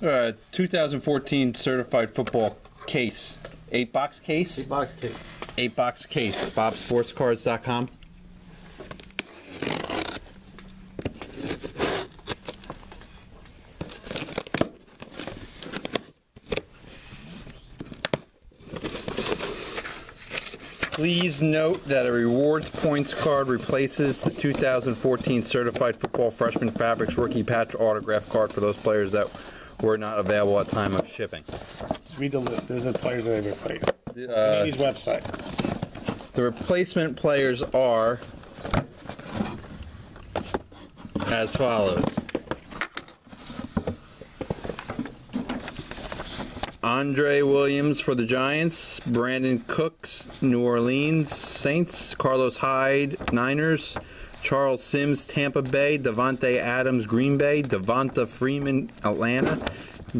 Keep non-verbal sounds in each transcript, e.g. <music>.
Uh, 2014 certified football case. Eight box case? Eight box case. Eight box case. BobSportsCards.com. Please note that a rewards points card replaces the 2014 certified football freshman fabrics rookie patch autograph card for those players that were not available at time of shipping. Read the list. There's the players that they replaced. Uh, website. The replacement players are as follows. Andre Williams for the Giants, Brandin Cooks, New Orleans Saints, Carlos Hyde, Niners, Charles Sims, Tampa Bay, Davante Adams, Green Bay, Devonta Freeman, Atlanta,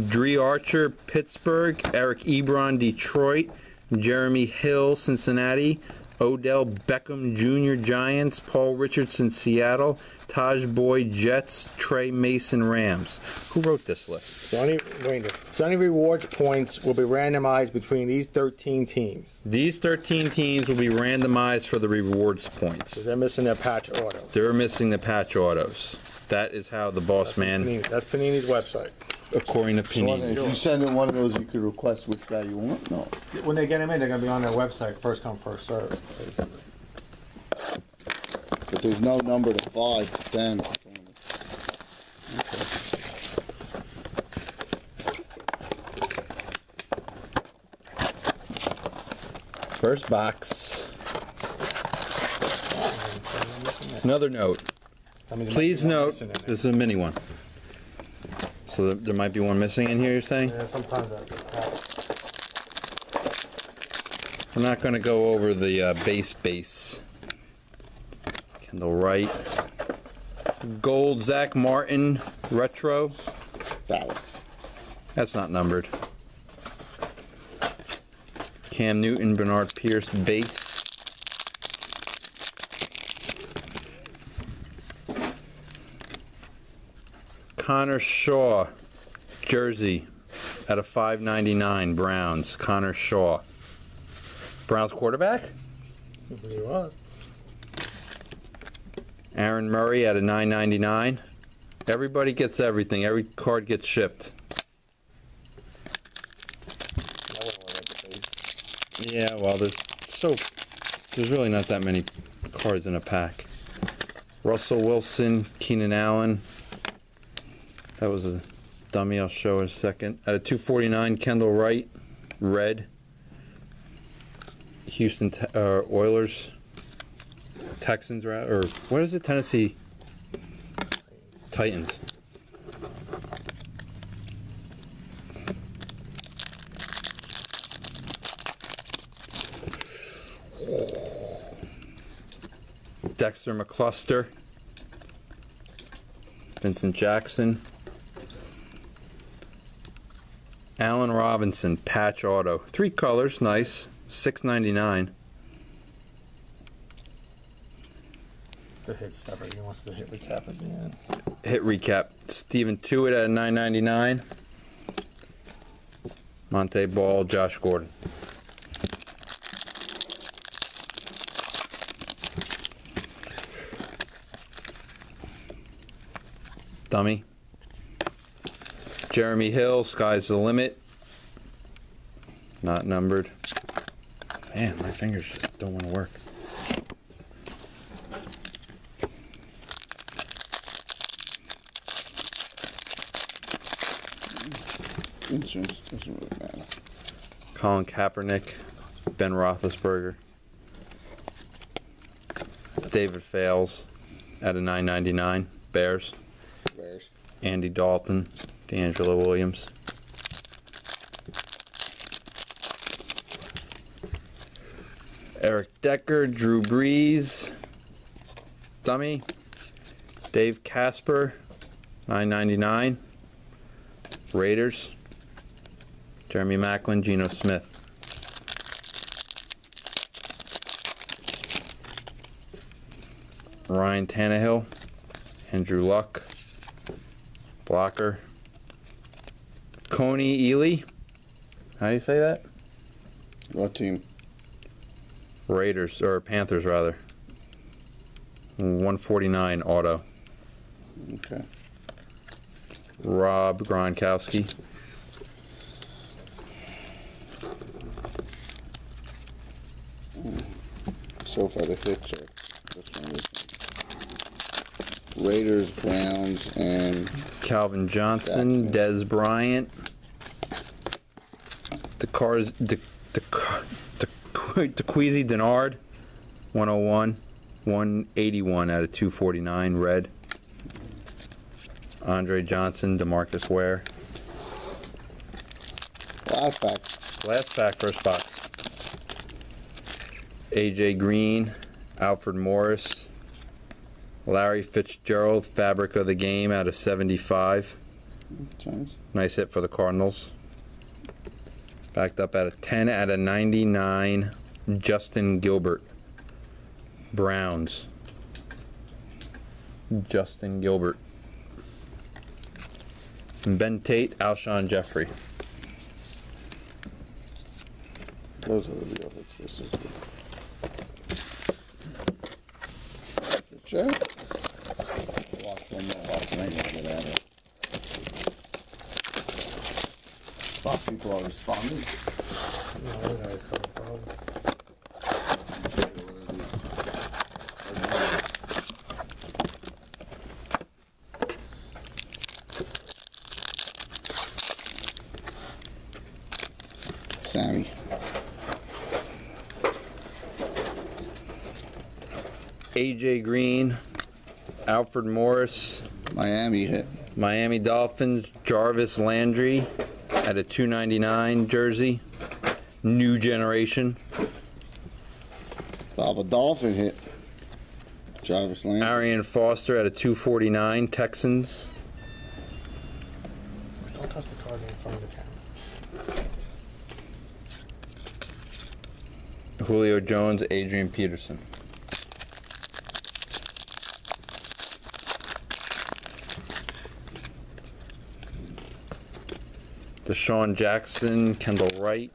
Dri Archer, Pittsburgh, Eric Ebron, Detroit, Jeremy Hill, Cincinnati, Odell Beckham Jr. Giants, Paul Richardson Seattle, Tajh Boyd Jets, Tre Mason Rams. Who wrote this list? Sonny, wait, Sonny rewards points will be randomized between these 13 teams. These 13 teams will be randomized for the rewards points. They're missing their patch auto. They're missing the patch autos. That is how the boss man, Panini. That's Panini's website. According to So if you send in one of those, you could request which guy you want? No. When they get them in, they're gonna be on their website, first come, first serve. But there's no number to five, to ten. First box. Another note. I mean, there Please note, missing in there. this is a mini one. So there- there might be one missing in here, you're saying? Yeah, sometimes that. We're not going to go over the uh, base base. Kendall Wright. Gold Zack Martin retro. Dallas. That's not numbered. Cam Newton, Bernard Pierce base. Connor Shaw, jersey, at a 5.99 Browns. Connor Shaw. Browns quarterback. He was. Aaron Murray at a 9.99. Everybody gets everything. Every card gets shipped. Yeah, well, there's so there's really not that many cards in a pack. Russell Wilson, Keenan Allen. That was a dummy. I'll show in a second. At a 249, Kendall Wright, red. Houston uh, Oilers, Texans, or what is it? Tennessee Titans. Dexter McCluster, Vincent Jackson, Allen Robinson, patch auto, three colors, nice, six ninety nine. To hit separate. He wants to hit recap at the end. Hit recap: Stephen Tuitt at nine ninety nine. Monte Ball, Josh Gordon. Dummy. Jeremy Hill, sky's the limit. Not numbered. Man, my fingers just don't want to work. Insurance doesn't really matter. Colin Kaepernick, Ben Roethlisberger, David Fales at a 9.99. Bears, Bears. Andy Dalton, DeAngelo Williams. Eric Decker, Drew Brees, Dummy, Dave Casper, 9.99. Raiders, Jeremy Maclin, Geno Smith. Ryan Tannehill, Andrew Luck, Blocker, Kony Ealy. How do you say that? What team? Raiders or Panthers rather. 149 auto. Okay. Rob Gronkowski. So far the hits are this one, this one. Raiders, Browns, and Calvin Johnson. Dez Bryant, the cars, the the the <laughs> Queasy Denard, 101, 181 out of 249, red. Andre Johnson, DeMarcus Ware. last back. Last pack, first box. AJ Green, Alfred Morris, Larry Fitzgerald, fabric of the game out of 75. Chance. Nice hit for the Cardinals. Backed up at a 10 out of 99. Justin Gilbert. Browns. Justin Gilbert. And Ben Tate, Alshon Jeffery. Those are the real hits. This is good. Check. Watch one more. Watch of it. Of people are responding. Sammy. AJ Green, Alfred Morris, Miami hit. Miami Dolphins, Jarvis Landry at a 299 jersey. New generation. Bob a Dolphin hit. Jarvis Landry. Arian Foster at a 249 Texans. Don't touch the card in front of the camera. Julio Jones, Adrian Peterson. DeSean Jackson, Kendall Wright,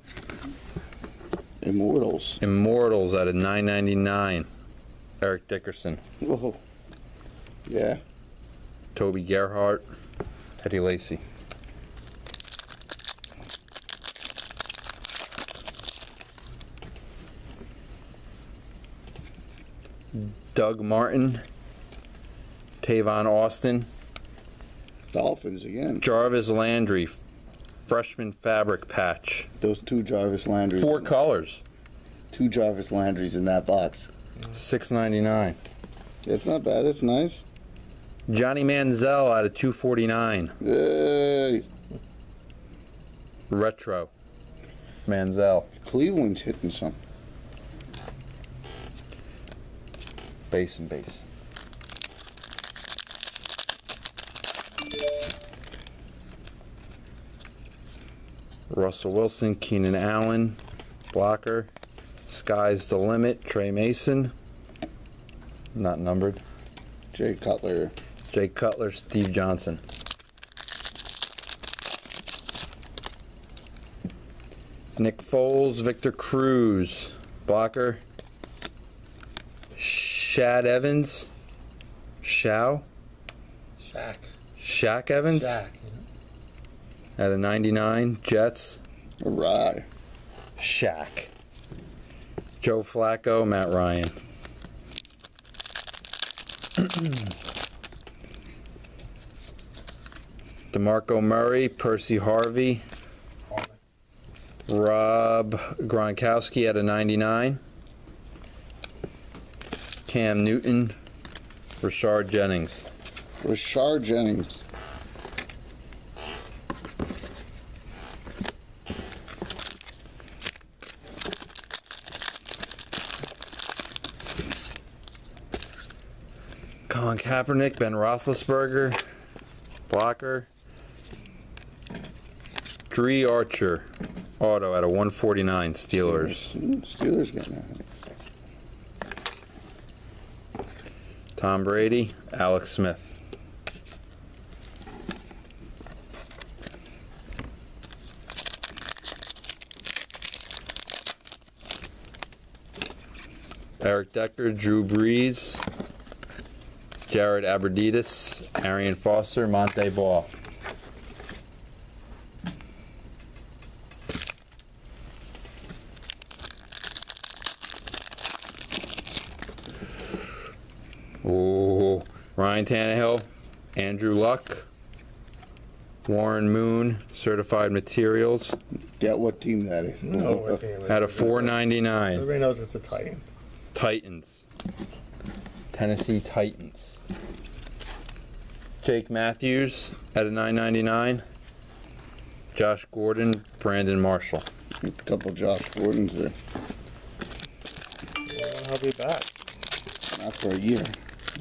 Immortals. Immortals at a 999. Eric Dickerson, Whoa. Yeah. Toby Gerhart, Teddy Lacy. Doug Martin, Tavon Austin, Dolphins again. Jarvis Landry, freshman fabric patch. Those two Jarvis Landrys. Four colors, Two Jarvis Landrys in that box. six ninety nine. It's not bad. It's nice. Johnny Manziel out of two forty nine. Yay. Retro. Manziel. Cleveland's hitting some. Base and base. Russell Wilson, Keenan Allen, blocker. Sky's the limit. Tre Mason, not numbered. Jay Cutler. Jay Cutler, Steve Johnson. Nick Foles, Victor Cruz, blocker. Shad Evans, Shao, Shaq. Shaq Evans Shaq. At a 99. Jets, All right. Shaq. Joe Flacco, Matt Ryan. <clears throat> DeMarco Murray, Percy Harvey, Rob Gronkowski at a 99. Cam Newton, Rashard Jennings. Rashard Jennings. Kaepernick, Ben Roethlisberger, blocker. Dri Archer, auto out of 149 Steelers. Steelers getting nothing. Tom Brady, Alex Smith. Eric Decker, Drew Brees, Jared Abbrederis, Arian Foster, Monte Ball. Ooh, Ryan Tannehill, Andrew Luck, Warren Moon, Certified Materials, Get what team that is. No, what team is at a 499. Everybody knows it's a Titan. Titans. Tennessee Titans. Jake Matthews at a 999. Josh Gordon, Brandon Marshall. A couple Josh Gordons there. Uh, I'll be back. Not for a year.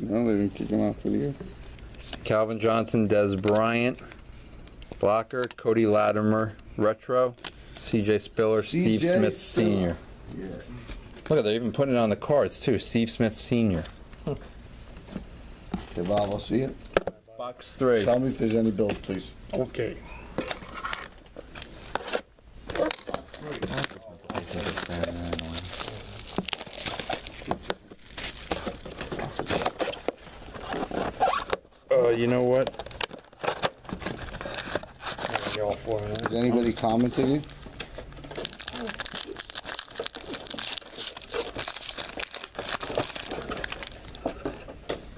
No, they didn't kick him out for the year. Calvin Johnson, Dez Bryant, blocker, Cody Latimer, retro, CJ Spiller, Steve CJ Smith Sr. Yeah. Look at they're even putting it on the cards too. Steve Smith Sr. Okay, Bob, I'll see it. Box three. Tell me if there's any bills, please. Okay. Uh, you know what? I'm gonna go for it. Has anybody commented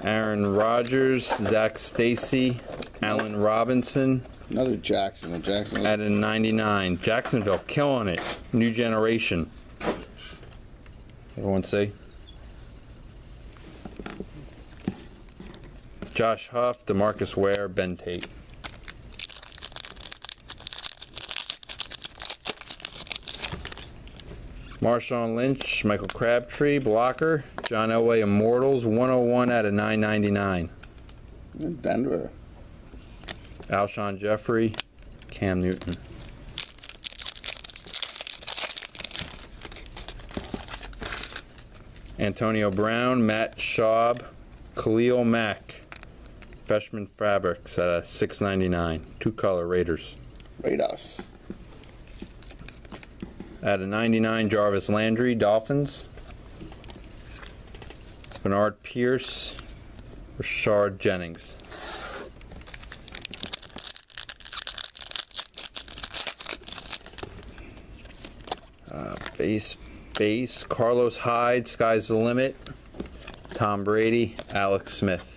Aaron Rodgers, Zac Stacy, Allen Robinson Another Jackson. A Jackson. at a 99. Jacksonville killing it. New generation. Everyone see? Josh Huff, DeMarcus Ware, Ben Tate. Marshawn Lynch, Michael Crabtree, blocker. John Elway, Immortals, 101 out of 999. In Denver. Alshon Jeffery, Cam Newton. Antonio Brown, Matt Schaub, Khalil Mack, Freshman Fabrics at a 6.99, two color Raiders. Raiders. At a 99, Jarvis Landry, Dolphins. Bernard Pierce, Rashard Jennings. Uh, base, base, Carlos Hyde, Sky's the Limit. Tom Brady, Alex Smith.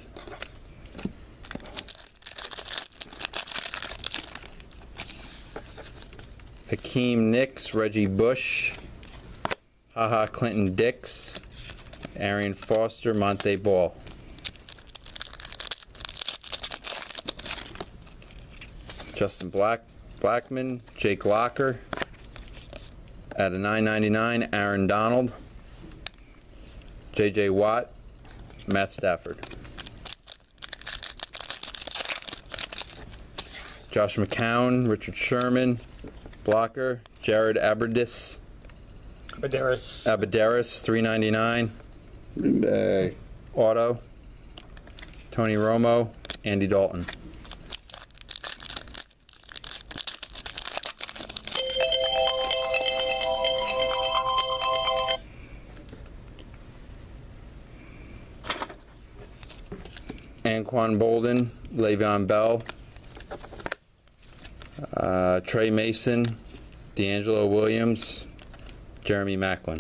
Hakeem Nicks, Reggie Bush, Haha Clinton Dix, Arian Foster, Monte Ball. Justin Black, Blackman, Jake Locker. At a 9.99, Aaron Donald, J.J. Watt, Matt Stafford. Josh McCown, Richard Sherman, blocker, Jared Aberdis, Badaris. Abadaris, 399, Green Bay. auto, Tony Romo, Andy Dalton. Anquan Boldin, Le'Veon Bell, uh, Tre Mason, DeAngelo Williams, Jeremy Maclin.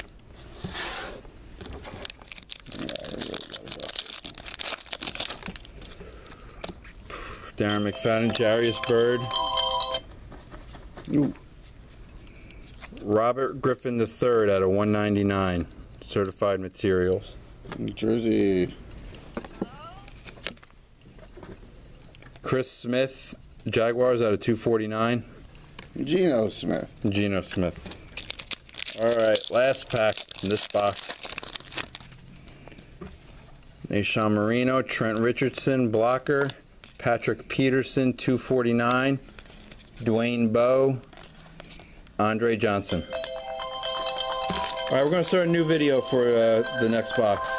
Darren McFadden, Jairus Byrd, Ooh. Robert Griffin III out of 199, certified materials. New Jersey. Chris Smith, Jaguars out of 249, Geno Smith. Geno Smith. All right, last pack in this box. Nashawn Marino, Trent Richardson, blocker, Patrick Peterson, 249, Dwayne Bowe, Andre Johnson. All right, we're going to start a new video for uh, the next box.